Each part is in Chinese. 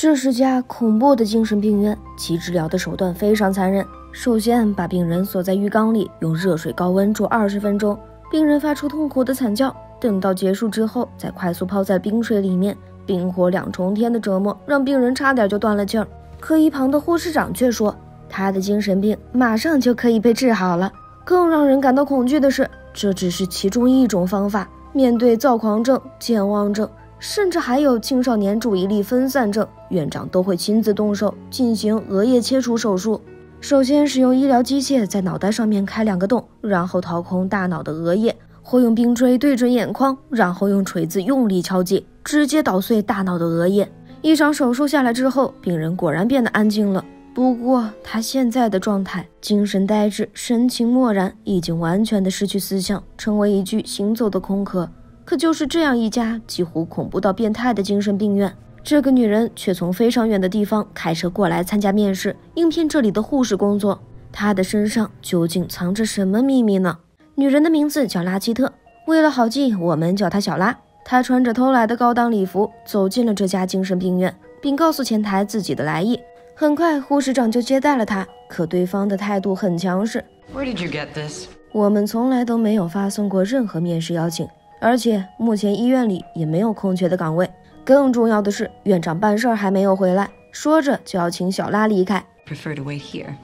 这是家恐怖的精神病院，其治疗的手段非常残忍。首先把病人锁在浴缸里，用热水高温煮二十分钟，病人发出痛苦的惨叫。等到结束之后，再快速泡在冰水里面，冰火两重天的折磨让病人差点就断了气儿。可一旁的护士长却说，他的精神病马上就可以被治好了。更让人感到恐惧的是，这只是其中一种方法。面对躁狂症、健忘症，甚至还有青少年注意力分散症，院长都会亲自动手进行额叶切除手术。首先使用医疗机械在脑袋上面开两个洞，然后掏空大脑的额叶。或用冰锥对准眼眶，然后用锤子用力敲击，直接捣碎大脑的额叶。一场手术下来之后，病人果然变得安静了。不过他现在的状态，精神呆滞，神情漠然，已经完全的失去思想，成为一具行走的空壳。可就是这样一家几乎恐怖到变态的精神病院，这个女人却从非常远的地方开车过来参加面试，应聘这里的护士工作。她的身上究竟藏着什么秘密呢？女人的名字叫拉基特，为了好记，我们叫她小拉。她穿着偷来的高档礼服，走进了这家精神病院，并告诉前台自己的来意。很快，护士长就接待了她，可对方的态度很强势。Where did you get this？我们从来都没有发送过任何面试邀请，而且目前医院里也没有空缺的岗位。更重要的是，院长办事儿还没有回来。说着就要请小拉离开。Prefer to wait here.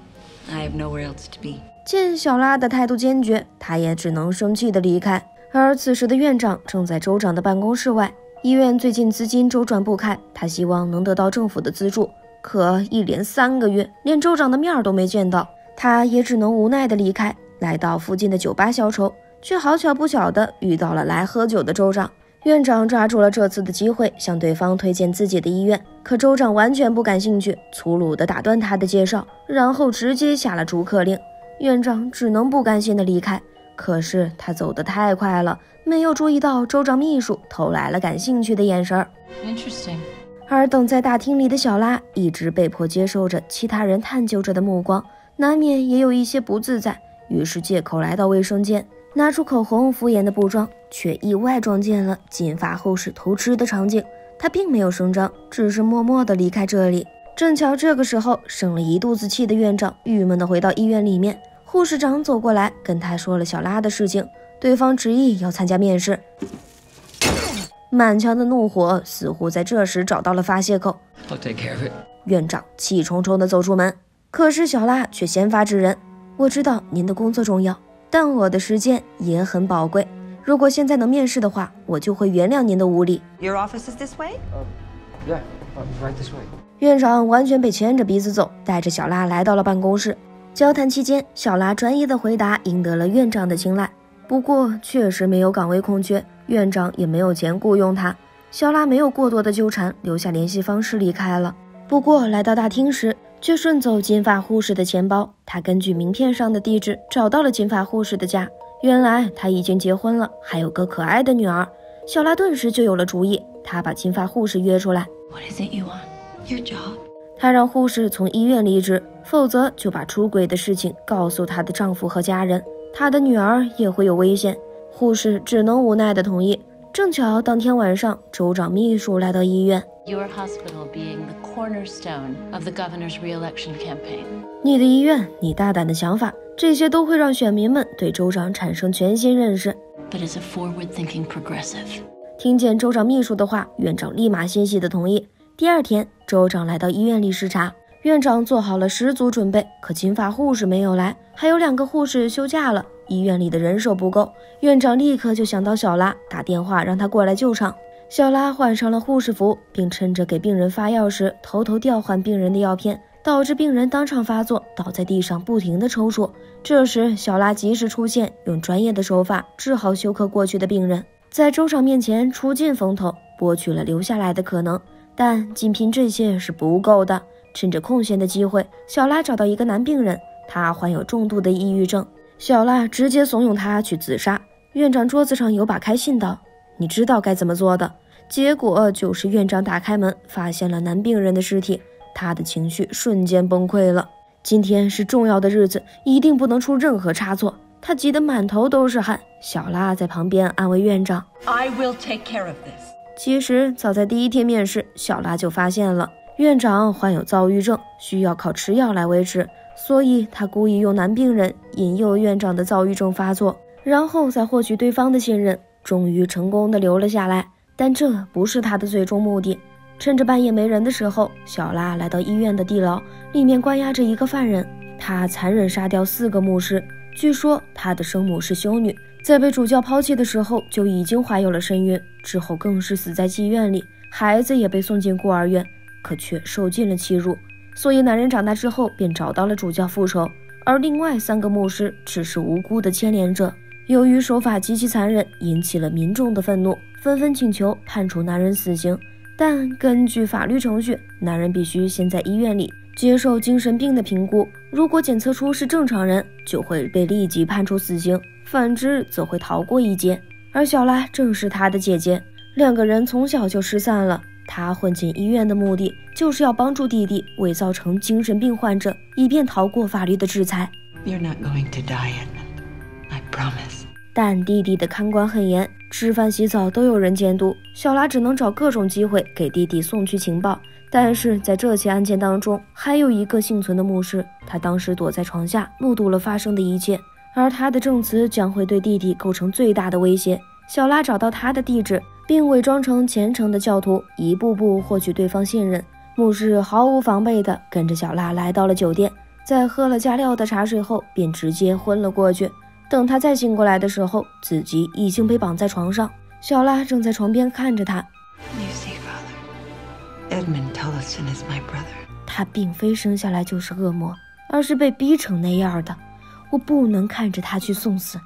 I have nowhere else to be. 见小拉的态度坚决，他也只能生气的离开。而此时的院长正在州长的办公室外。医院最近资金周转不开，他希望能得到政府的资助，可一连三个月连州长的面都没见到，他也只能无奈的离开，来到附近的酒吧消愁。却好巧不巧的遇到了来喝酒的州长。院长抓住了这次的机会，向对方推荐自己的医院，可州长完全不感兴趣，粗鲁的打断他的介绍，然后直接下了逐客令。院长只能不甘心的离开，可是他走得太快了，没有注意到州长秘书投来了感兴趣的眼神儿。Interesting。而等在大厅里的小拉一直被迫接受着其他人探究着的目光，难免也有一些不自在，于是借口来到卫生间，拿出口红敷衍的补妆，却意外撞见了金发护士偷吃的场景。他并没有声张，只是默默地离开这里。正巧这个时候，生了一肚子气的院长郁闷地回到医院里面。护士长走过来，跟他说了小拉的事情。对方执意要参加面试，满腔的怒火似乎在这时找到了发泄口。院长气冲冲地走出门，可是小拉却先发制人：“我知道您的工作重要，但我的时间也很宝贵。如果现在能面试的话，我就会原谅您的无礼。” Your office is this way? Yeah, right this way. 院长完全被牵着鼻子走，带着小拉来到了办公室。交谈期间，小拉专业的回答赢得了院长的青睐。不过，确实没有岗位空缺，院长也没有钱雇佣他。小拉没有过多的纠缠，留下联系方式离开了。不过，来到大厅时，却顺走金发护士的钱包。他根据名片上的地址找到了金发护士的家。原来他已经结婚了，还有个可爱的女儿。小拉顿时就有了主意，他把金发护士约出来。What is it you want? Your job. 她让护士从医院离职，否则就把出轨的事情告诉她的丈夫和家人，她的女儿也会有危险。护士只能无奈的同意。正巧当天晚上，州长秘书来到医院。Your hospital being the cornerstone of the governor's re-election campaign. 你的医院，你大胆的想法，这些都会让选民们对州长产生全新认识。But as a forward-thinking progressive. 听见州长秘书的话，院长立马欣喜的同意。第二天，州长来到医院里视察，院长做好了十足准备，可金发护士没有来，还有两个护士休假了，医院里的人手不够。院长立刻就想到小拉，打电话让他过来救场。小拉换上了护士服，并趁着给病人发药时偷偷调换病人的药片，导致病人当场发作，倒在地上不停的抽搐。这时，小拉及时出现，用专业的手法治好休克过去的病人，在州长面前出尽风头，博取了留下来的可能。但仅凭这些是不够的。趁着空闲的机会，小拉找到一个男病人，他患有重度的抑郁症。小拉直接怂恿他去自杀。院长桌子上有把开信刀，你知道该怎么做的。结果就是院长打开门，发现了男病人的尸体，他的情绪瞬间崩溃了。今天是重要的日子，一定不能出任何差错。他急得满头都是汗。小拉在旁边安慰院长：“I will take care of this。”其实早在第一天面试，小拉就发现了院长患有躁郁症，需要靠吃药来维持，所以他故意用男病人引诱院长的躁郁症发作，然后再获取对方的信任，终于成功的留了下来。但这不是他的最终目的。趁着半夜没人的时候，小拉来到医院的地牢，里面关押着一个犯人，他残忍杀掉四个牧师。据说他的生母是修女，在被主教抛弃的时候就已经怀有了身孕，之后更是死在妓院里，孩子也被送进孤儿院。可却受尽了欺辱，所以男人长大之后便找到了主教复仇，而另外三个牧师只是无辜的牵连者。由于手法极其残忍，引起了民众的愤怒，纷纷请求判处男人死刑。但根据法律程序，男人必须先在医院里接受精神病的评估，如果检测出是正常人，就会被立即判处死刑；反之，则会逃过一劫。而小拉正是他的姐姐，两个人从小就失散了。他混进医院的目的，就是要帮助弟弟伪造成精神病患者，以便逃过法律的制裁。You're not going to die, promise. 但弟弟的看管很严，吃饭洗澡都有人监督。小拉只能找各种机会给弟弟送去情报。但是在这起案件当中，还有一个幸存的牧师，他当时躲在床下，目睹了发生的一切，而他的证词将会对弟弟构成最大的威胁。小拉找到他的地址。并伪装成虔诚的教徒，一步步获取对方信任。牧师毫无防备地跟着小拉来到了酒店，在喝了加料的茶水后，便直接昏了过去。等他再醒过来的时候，自己已经被绑在床上。小拉正在床边看着他。Father, Edmund Tellison is my brother. 他并非生下来就是恶魔，而是被逼成那样的。我不能看着他去送死。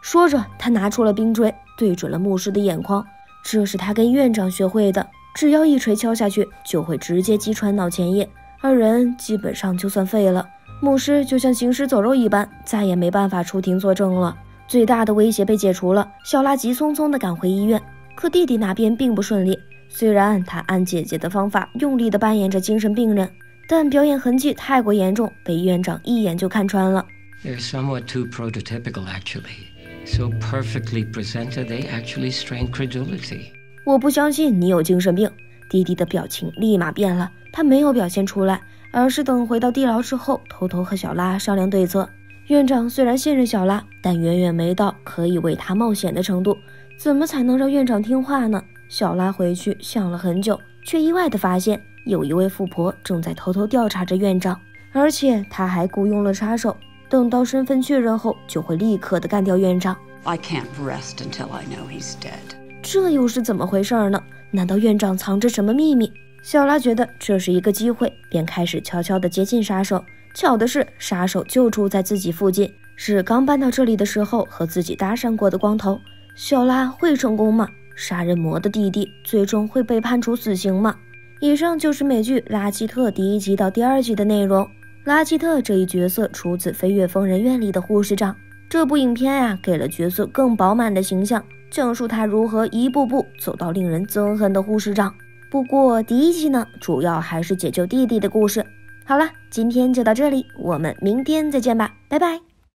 说着，他拿出了冰锥，对准了牧师的眼眶。这是他跟院长学会的，只要一锤敲下去，就会直接击穿脑前叶，二人基本上就算废了。牧师就像行尸走肉一般，再也没办法出庭作证了。最大的威胁被解除了，小拉急匆匆地赶回医院，可弟弟那边并不顺利。虽然他按姐姐的方法用力地扮演着精神病人，但表演痕迹太过严重，被院长一眼就看穿了。They're somewhat too prototypical, actually. So perfectly presented, they actually strain credulity. 我不相信你有精神病。弟弟的表情立马变了，他没有表现出来，而是等回到地牢之后，偷偷和小拉商量对策。院长虽然信任小拉，但远远没到可以为他冒险的程度。怎么才能让院长听话呢？小拉回去想了很久，却意外的发现有一位富婆正在偷偷调查着院长，而且他还雇佣了杀手。等到身份确认后，就会立刻的干掉院长。I can't rest until I know he's dead. 这又是怎么回事呢？难道院长藏着什么秘密？小拉觉得这是一个机会，便开始悄悄的接近杀手。巧的是，杀手就住在自己附近，是刚搬到这里的时候和自己搭讪过的光头。小拉会成功吗？杀人魔的弟弟最终会被判处死刑吗？以上就是美剧《拉基特》第一集到第二集的内容。拉基特这一角色出自《飞越疯人院》里的护士长。这部影片呀，给了角色更饱满的形象，讲述他如何一步步走到令人憎恨的护士长。不过第一期呢，主要还是解救弟弟的故事。好了，今天就到这里，我们明天再见吧，拜拜。